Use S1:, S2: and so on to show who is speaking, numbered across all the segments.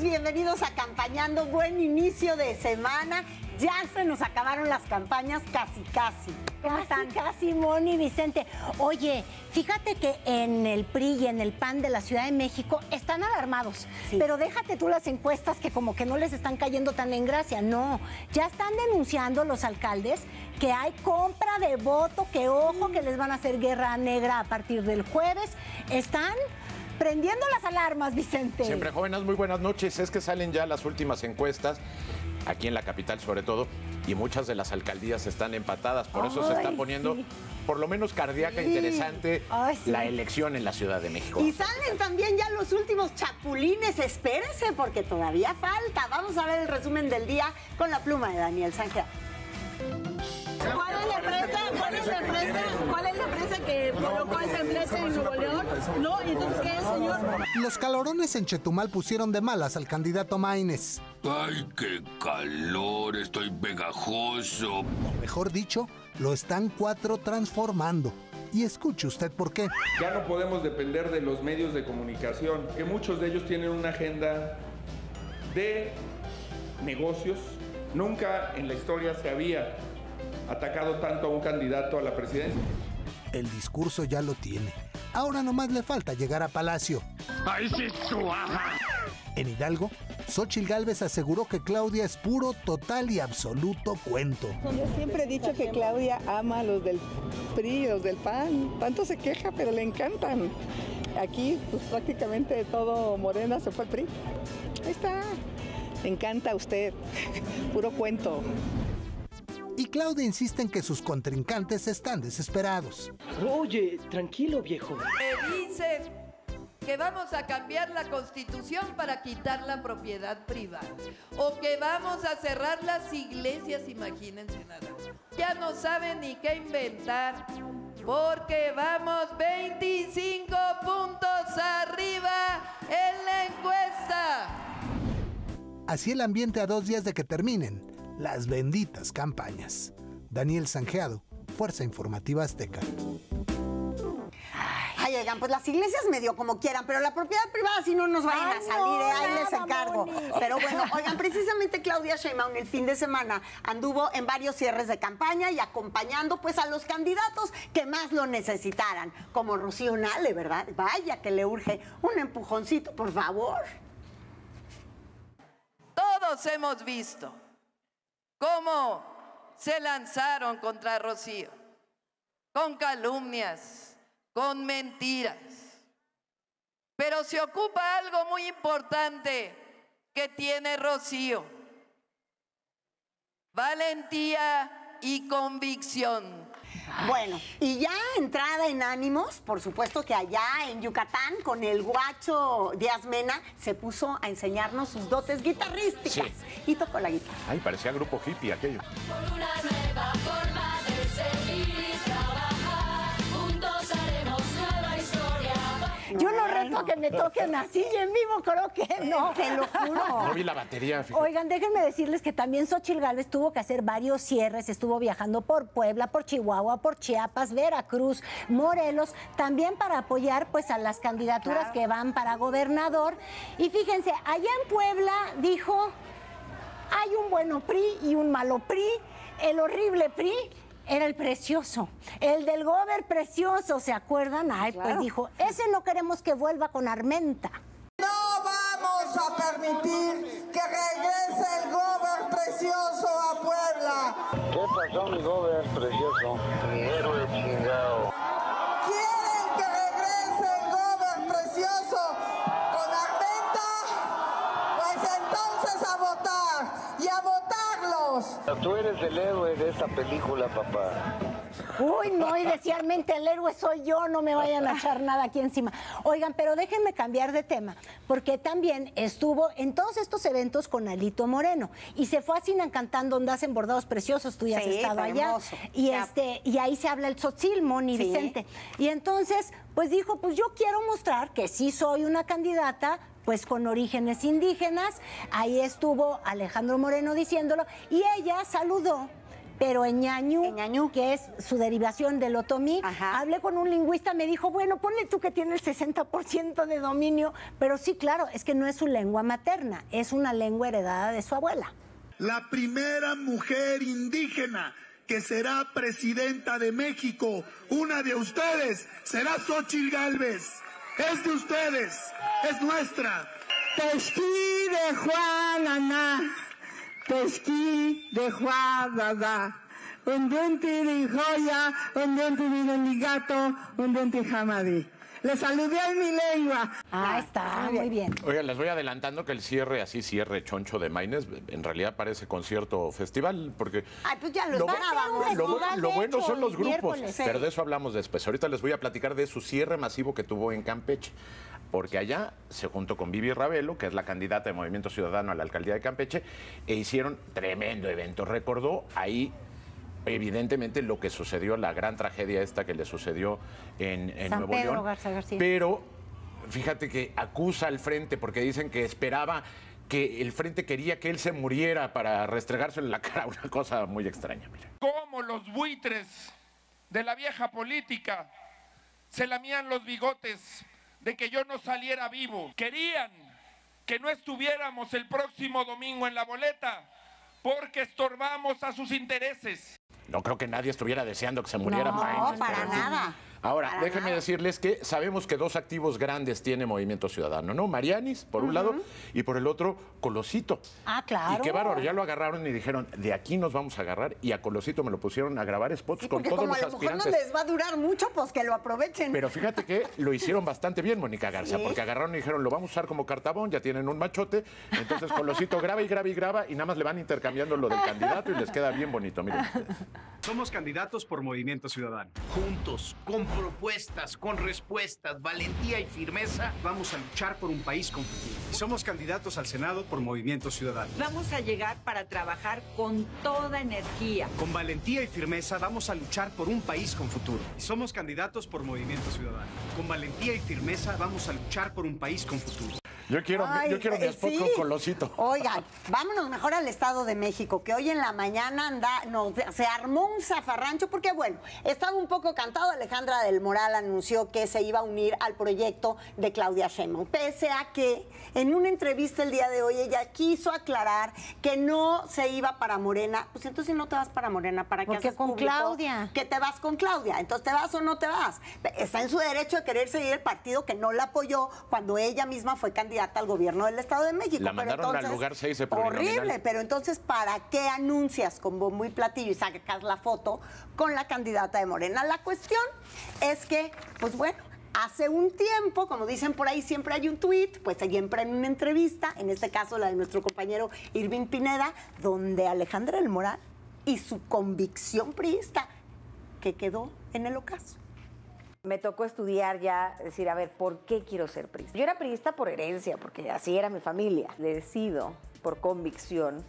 S1: bienvenidos a Campañando, buen inicio de semana. Ya se nos acabaron las campañas casi, casi.
S2: ¿Cómo están? Casi, Moni, Vicente. Oye, fíjate que en el PRI y en el PAN de la Ciudad de México están alarmados. Pero déjate tú las encuestas que como que no les están cayendo tan en gracia. No, ya están denunciando los alcaldes que hay compra de voto, que ojo, que les van a hacer guerra negra a partir del jueves. Están prendiendo las alarmas, Vicente.
S3: Siempre jóvenes, muy buenas noches. Es que salen ya las últimas encuestas, aquí en la capital sobre todo, y muchas de las alcaldías están empatadas. Por eso se está poniendo,
S2: sí.
S3: por lo menos cardíaca,
S1: Sí.
S3: interesante,
S2: Ay, sí.
S3: la elección en la Ciudad de México.
S1: Y salen también ya los últimos chapulines. Espérense, porque todavía falta. Vamos a ver el resumen del día con la pluma de Daniel Sánchez.
S4: ¿Cuál es la empresa? ¿Cuál es la empresa? ¿Cuál es la empresa que colocó el templete en Nuevo León? No, ¿y entonces qué es, señor?
S5: Los calorones en Chetumal pusieron de malas al candidato Maines.
S6: ¡Ay, qué calor! Estoy pegajoso.
S5: O mejor dicho, lo están cuatro transformando. Y escuche usted por qué.
S7: Ya no podemos depender de los medios de comunicación, que muchos de ellos tienen una agenda de negocios. Nunca en la historia se había atacado tanto a un candidato a la presidencia.
S5: El discurso ya lo tiene. Ahora nomás le falta llegar a Palacio.
S6: ¡Ay, sí, suaja!
S5: En Hidalgo, Xochil Gálvez aseguró que Claudia es puro, total y absoluto cuento.
S8: Yo siempre he dicho que Claudia ama a los del PRI, los del PAN. Tanto se queja, pero le encantan. Aquí, pues prácticamente todo Morena se fue al PRI. Ahí está. Le encanta a usted. Puro cuento.
S5: Claudia insiste en que sus contrincantes están desesperados.
S9: Oye, tranquilo, viejo.
S10: Me dicen que vamos a cambiar la constitución para quitar la propiedad privada. O que vamos a cerrar las iglesias, imagínense nada. Ya no saben ni qué inventar. Porque vamos 25 puntos arriba en la encuesta.
S5: Así el ambiente a dos días de que terminen las benditas campañas. Daniel Sanjeado, Fuerza Informativa Azteca.
S1: Ay, oigan, pues las iglesias medio como quieran, pero la propiedad privada si no nos vayan
S2: Ay,
S1: a salir,
S2: no,
S1: eh, ahí les encargo. Pero bueno, oigan, precisamente Claudia Sheinbaum el fin de semana anduvo en varios cierres de campaña y acompañando pues a los candidatos que más lo necesitaran, como Rocío Nale, ¿verdad? Vaya que le urge un empujoncito, por favor.
S10: Todos hemos visto cómo se lanzaron contra Rocío, con calumnias, con mentiras. Pero se ocupa algo muy importante que tiene Rocío. Valentía y convicción.
S1: Bueno, y ya entrada en ánimos, por supuesto que allá en Yucatán, con el guacho Díaz Mena, se puso a enseñarnos sus dotes guitarrísticas.
S3: Sí.
S1: Y tocó la guitarra.
S3: Ay, parecía grupo hippie aquello.
S2: Yo no reto a que me toquen así y en vivo, creo que no.
S1: Te lo juro.
S3: No vi la batería, fíjate.
S2: Oigan, déjenme decirles que también Xochil Gálvez tuvo que hacer varios cierres, estuvo viajando por Puebla, por Chihuahua, por Chiapas, Veracruz, Morelos, también para apoyar pues a las candidaturas que van para gobernador. Y fíjense, allá en Puebla dijo, hay un bueno PRI y un malo PRI, el horrible PRI. Era el precioso, el del gober precioso, ¿se acuerdan? Ay, pues dijo, ese no queremos que vuelva con Armenta.
S8: No vamos a permitir que regrese el gober precioso a Puebla.
S9: ¿Qué pasó, mi gober precioso? Esta película, papá.
S2: Uy, no, y decíarmente el héroe soy yo, no me vayan a echar nada aquí encima. Oigan, pero déjenme cambiar de tema, porque también estuvo en todos estos eventos con Alito Moreno y se fue a Sinan cantando ondas en bordados preciosos, tú ya has
S1: Sí,
S2: estado allá.
S1: hermoso.
S2: Y
S1: Ya.
S2: este, y ahí se habla el tzotzil, Moni
S1: Sí.
S2: Vicente. Y entonces, pues dijo, pues yo quiero mostrar que sí soy una candidata pues con orígenes indígenas. Ahí estuvo Alejandro Moreno diciéndolo y ella saludó pero en ñañú,
S1: En ñañú.
S2: que es su derivación del otomí.
S1: Ajá.
S2: Hablé con un lingüista, me dijo, bueno, ponle tú que tiene el 60% de dominio, pero sí, claro, es que no es su lengua materna, es una lengua heredada de su abuela.
S11: La primera mujer indígena que será presidenta de México, una de ustedes, será Xochitl Gálvez. Es de ustedes, es nuestra.
S8: Pesquí de Juan Aná, pesquí de Dada. Un diente de joya, un diente de ligato, un diente jamadi. Le saludé en mi lengua.
S2: Ah, está, muy bien.
S3: Oigan, les voy adelantando que el cierre, así cierre choncho de Maines, en realidad parece concierto o festival, porque
S1: Ay, pues ya lo
S3: lo, bu-
S1: esperábamos.
S3: lo bueno son los grupos,
S2: miércoles.
S3: pero de eso hablamos después. Ahorita les voy a platicar de su cierre masivo que tuvo en Campeche. Porque allá se juntó con Vivi Ravelo, que es la candidata de Movimiento Ciudadano a la alcaldía de Campeche, e hicieron tremendo evento. Recordó ahí evidentemente lo que sucedió, la gran tragedia esta que le sucedió en, en
S2: San
S3: Nuevo
S2: Pedro
S3: León.
S2: Garza García.
S3: Pero fíjate que acusa al frente porque dicen que esperaba que el frente quería que él se muriera para restregárselo en la cara, una cosa muy extraña. Mira.
S7: Cómo los buitres de la vieja política se lamían los bigotes de que yo no saliera vivo. Querían que no estuviéramos el próximo domingo en la boleta porque estorbamos a sus intereses.
S3: No creo que nadie estuviera deseando que se muriera
S1: No, para nada.
S3: Ahora,
S1: Para
S3: déjenme
S1: nada.
S3: decirles que sabemos que dos activos grandes tiene Movimiento Ciudadano, ¿no? Marianis, por un lado, y por el otro, Colosito.
S2: Ah, claro.
S3: Y qué bárbaro, ya lo agarraron y dijeron, de aquí nos vamos a agarrar, y a Colosito me lo pusieron a grabar spots
S1: Sí,
S3: con todos
S1: como a
S3: los
S1: lo mejor no les va a durar mucho, pues que lo aprovechen.
S3: Pero fíjate que lo hicieron bastante bien, Mónica Garza,
S1: Sí.
S3: porque agarraron y dijeron, lo vamos a usar como cartabón, ya tienen un machote, entonces Colosito graba y graba y graba, y nada más le van intercambiando lo del candidato y les queda bien bonito, miren.
S12: Somos candidatos por Movimiento Ciudadano.
S13: Juntos, con propuestas, con respuestas, valentía y firmeza,
S12: Vamos a luchar por un país con futuro. Somos candidatos al Senado por Movimiento Ciudadano.
S14: Vamos a llegar para trabajar con toda energía.
S12: Con valentía y firmeza vamos a luchar por un país con futuro. Y somos candidatos por Movimiento Ciudadano. Con valentía y firmeza vamos a luchar por un país con futuro.
S3: Yo quiero,
S1: Ay,
S3: yo quiero mi
S1: eh,
S3: spot
S1: sí.
S3: con Colosito.
S1: Oigan, vámonos mejor al Estado de México, que hoy en la mañana anda, no, se armó un zafarrancho, porque bueno, estaba un poco cantado. Alejandra del Moral anunció que se iba a unir al proyecto de Claudia Sheinbaum, pese a que en una entrevista el día de hoy ella quiso aclarar que no se iba para Morena. Pues entonces si no te vas para Morena, ¿para qué
S2: Porque
S1: haces
S2: con Claudia.
S1: Que te vas con Claudia. Entonces, ¿te vas o no te vas? Está en su derecho de querer seguir el partido que no la apoyó cuando ella misma fue candidata al gobierno del Estado de México.
S3: La mandaron al lugar seis de plurinominal.
S1: Horrible, pero entonces, ¿para qué anuncias con bombo y platillo y sacas la foto con la candidata de Morena? La cuestión es que, pues bueno, hace un tiempo, como dicen por ahí, siempre hay un tuit, pues siempre en una entrevista, en este caso la de nuestro compañero Irving Pineda, donde Alejandra del Moral y su convicción priista que quedó en el ocaso.
S15: Me tocó estudiar ya, decir, a ver, ¿por qué quiero ser priista? Yo era priista por herencia, porque así era mi familia. Decido, por convicción,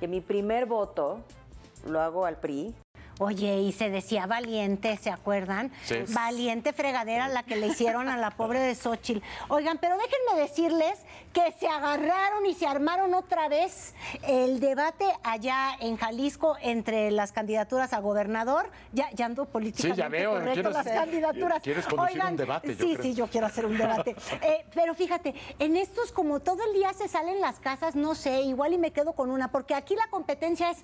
S15: que mi primer voto lo hago al PRI.
S2: Oye, y se decía valiente, ¿se acuerdan?
S15: Sí.
S2: Valiente fregadera la que le hicieron a la pobre de Xochitl. Oigan, pero déjenme decirles que se agarraron y se armaron otra vez el debate allá en Jalisco entre las candidaturas a gobernador. Ya, ya ando políticamente
S3: Sí, ya veo,
S2: correcto
S3: quieres-
S2: las candidaturas.
S3: quieres conducir un debate, yo
S2: sí,
S3: creo.
S2: sí, yo quiero hacer un debate. Eh, pero fíjate, en estos como todo el día se salen las casas, no sé, igual y me quedo con una, porque aquí la competencia es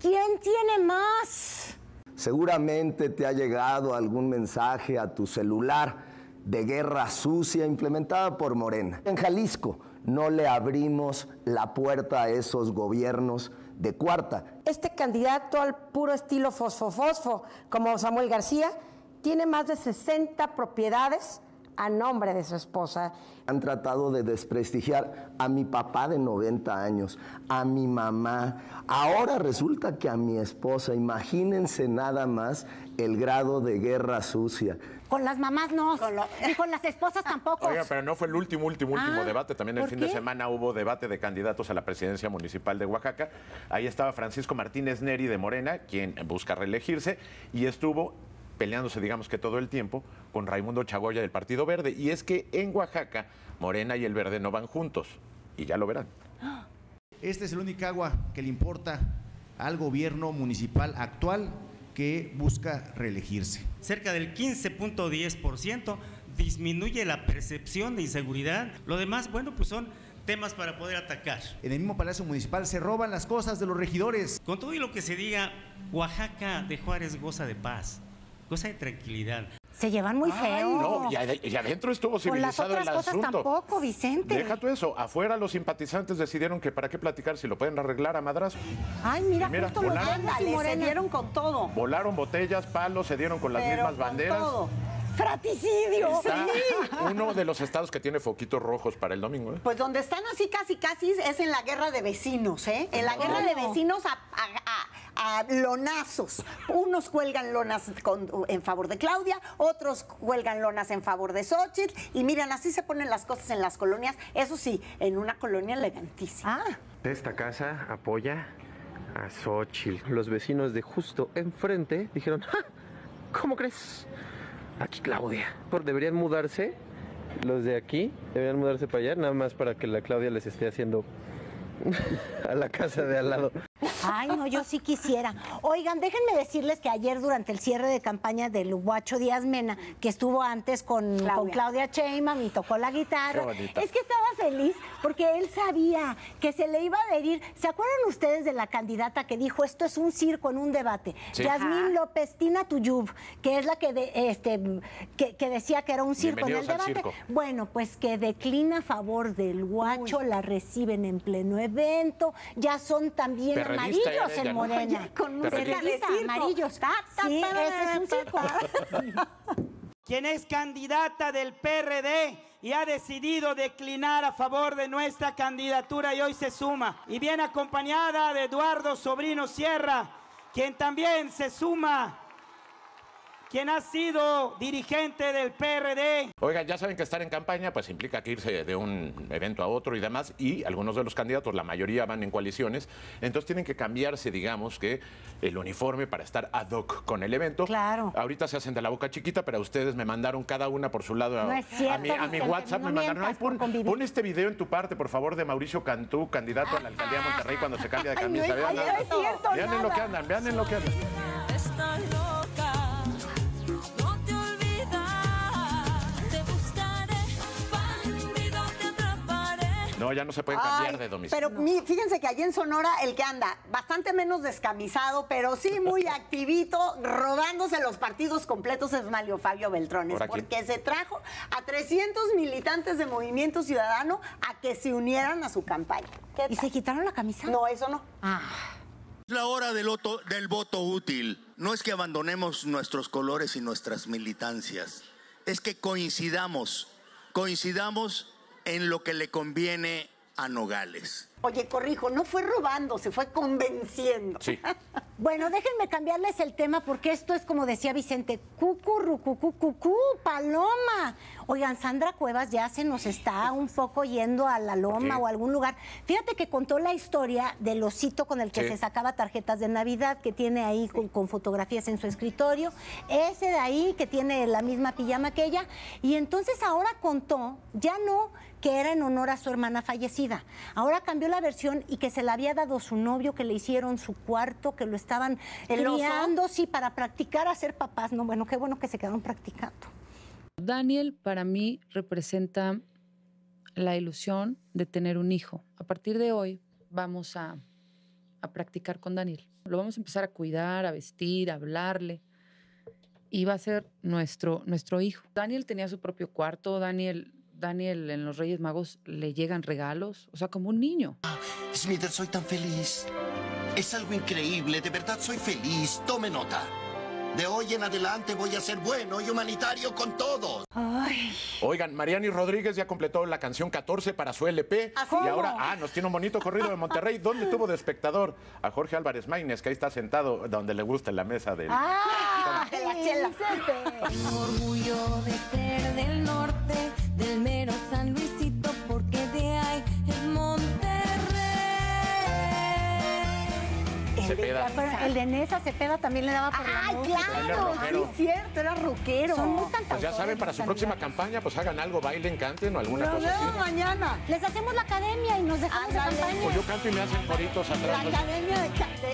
S2: ¿quién tiene más?
S16: Seguramente te ha llegado algún mensaje a tu celular de guerra sucia implementada por Morena. En Jalisco no le abrimos la puerta a esos gobiernos de cuarta.
S17: Este candidato al puro estilo fosfo-fosfo, como Samuel García, tiene más de 60 propiedades a nombre de su esposa.
S16: Han tratado de desprestigiar a mi papá de 90 años, a mi mamá. Ahora resulta que a mi esposa, imagínense nada más el grado de guerra sucia.
S2: Con las mamás no, y con las esposas tampoco.
S3: Oiga, pero no fue el último, último, último
S2: Ah,
S3: debate. También el
S2: ¿por
S3: fin de semana hubo debate de candidatos a la presidencia municipal de Oaxaca. Ahí estaba Francisco Martínez Neri de Morena, quien busca reelegirse, y estuvo peleándose, digamos que todo el tiempo, con Raimundo Chagoya del Partido Verde. Y es que en Oaxaca, Morena y el Verde no van juntos. Y ya lo verán.
S18: Este es el único agua que le importa al gobierno municipal actual que busca reelegirse.
S19: Cerca del 15.10% disminuye la percepción de inseguridad. Lo demás, bueno, pues son temas para poder atacar.
S18: En el mismo Palacio Municipal se roban las cosas de los regidores.
S19: Con todo y lo que se diga, Oaxaca de Juárez goza de paz, goza de tranquilidad.
S2: Se llevan muy feo.
S3: No, y, ade- y adentro estuvo
S2: Con las
S3: civilizado
S2: otras
S3: el
S2: cosas
S3: asunto.
S2: tampoco, Vicente.
S3: Deja tú eso. Afuera los simpatizantes decidieron que para qué platicar si lo pueden arreglar a madrazo.
S2: Ay, mira,
S3: mira,
S2: justo los
S3: volaron.
S2: y
S1: Ándale, se dieron con todo.
S3: Volaron botellas, palos, se dieron con las
S1: Pero
S3: mismas
S1: con
S3: banderas.
S1: todo.
S2: ¡Fraticidio!
S3: Está uno de los estados que tiene foquitos rojos para el domingo. ¿eh?
S1: Pues donde están así casi casi es en la guerra de vecinos, ¿eh? En la guerra de vecinos a, a- a- a lonazos. Unos cuelgan lonas con- en favor de Claudia, otros cuelgan lonas en favor de Xochitl. Y miren, así se ponen las cosas en las colonias. Eso sí, en una colonia elegantísima.
S2: Ah.
S20: Esta casa apoya a Xochitl. Los vecinos de justo enfrente dijeron, "Ja, ¿cómo crees? Aquí Claudia. Por, deberían mudarse, los de aquí, deberían mudarse para allá, nada más para que la Claudia les esté haciendo a la casa de al lado.
S2: Ay, no, yo sí quisiera. Oigan, déjenme decirles que ayer durante el cierre de campaña del Guacho Díaz Mena, que estuvo antes con Claudia, con Claudia Sheinbaum y tocó la guitarra, es que estaba feliz porque él sabía que se le iba a adherir. ¿Se acuerdan ustedes de la candidata que dijo esto es un circo en un debate?
S21: Sí.
S2: Yasmín. López Tina Tuyub, que es la que, de- este, que, que decía que era un circo en el debate.
S21: circo.
S2: Bueno, pues que declina a favor del guacho, la reciben en pleno evento, ya son también amarillos en. Morena.
S21: Con música de
S2: amarillos. Sí, ese es un circo.
S22: quien es candidata del PRD y ha decidido declinar a favor de nuestra candidatura y hoy se suma. Y viene acompañada de Eduardo Sobrino Sierra, quien también se suma, quien ha sido dirigente del PRD.
S3: Oigan, ya saben que estar en campaña pues implica que irse de un evento a otro y demás, y algunos de los candidatos, la mayoría van en coaliciones, entonces tienen que cambiarse, digamos, que el uniforme para estar ad hoc con el evento. Claro. Ahorita se hacen de la boca chiquita, pero ustedes me mandaron cada una por su lado a-
S2: No es cierto,
S3: a, mi, a mi WhatsApp,
S2: no
S3: me mandaron, "Ay, pon, pon este video en tu parte, por favor, de Mauricio Cantú, candidato a la alcaldía de Monterrey cuando se cambia de
S21: Ay, no
S3: camisa.
S21: es
S3: vean,
S21: no es cierto
S3: vean en lo que andan, vean en lo que andan.
S21: No,
S3: ya no se pueden cambiar
S1: Ay,
S3: de domicilio.
S1: Pero mi- fíjense que allí en Sonora el que anda bastante menos descamisado, pero sí muy activito, robándose los partidos completos es Mario Fabio Beltrones, porque se trajo a 300 militantes de Movimiento Ciudadano a que se unieran a su campaña. ¿Y
S2: se quitaron la camisa?
S1: No, eso no.
S23: Es la hora del voto útil. No es que abandonemos nuestros colores y nuestras militancias. Es que coincidamos, coincidamos en lo que le conviene a Nogales.
S1: Oye, corrijo, no fue robando, se fue convenciendo.
S3: Sí.
S2: Bueno, déjenme cambiarles el tema porque esto es como decía Vicente, cucu, cucú, cucú, paloma. Oigan, Sandra Cuevas ya se nos está un poco yendo a la loma o a algún lugar. Fíjate que contó la historia del osito con el que
S21: Sí.
S2: se sacaba tarjetas de Navidad, que tiene ahí con, con fotografías en su escritorio. Ese de ahí que tiene la misma pijama que ella. Y entonces ahora contó, ya no que era en honor a su hermana fallecida. Ahora cambió la versión y que se la había dado su novio, que le hicieron su cuarto, que lo estaban criando, sí, para practicar a ser papás. No, bueno, qué bueno que se quedaron practicando.
S24: Daniel para mí representa la ilusión de tener un hijo. A partir de hoy vamos a, a practicar con Daniel. Lo vamos a empezar a cuidar, a vestir, a hablarle. Y va a ser nuestro, nuestro hijo. Daniel tenía su propio cuarto. Daniel, Daniel en los Reyes Magos le llegan regalos. O sea, como un niño.
S25: Smither, soy tan feliz. Es algo increíble, de verdad soy feliz. Tome nota. De hoy en adelante voy a ser bueno y humanitario con todos.
S3: Oigan, Mariani Rodríguez ya completó la canción 14 para su LP.
S25: ¿Ah,
S3: y
S25: cómo?
S3: ahora, ah, nos tiene un bonito corrido de Monterrey. ¿Dónde tuvo de espectador? A Jorge Álvarez Maínez, que ahí está sentado donde le gusta en la mesa del.
S2: ¡Ah!
S1: De la chela.
S21: Orgullo de ser del norte, del mero San Luisito,
S3: Cepeda.
S2: El de Nesa Cepeda también le daba por la
S1: Ay, claro, sí, cierto, era rockero.
S2: Son muy
S3: Pues
S2: cantautores.
S3: ya saben, para su próxima campaña, pues hagan algo, bailen, canten o alguna
S1: Nos
S3: cosa
S1: vemos
S3: así.
S1: mañana.
S2: Les hacemos la academia y nos dejamos de campaña.
S3: Pues yo canto y me hacen coritos
S1: La
S3: atrás.
S1: academia de, ca- de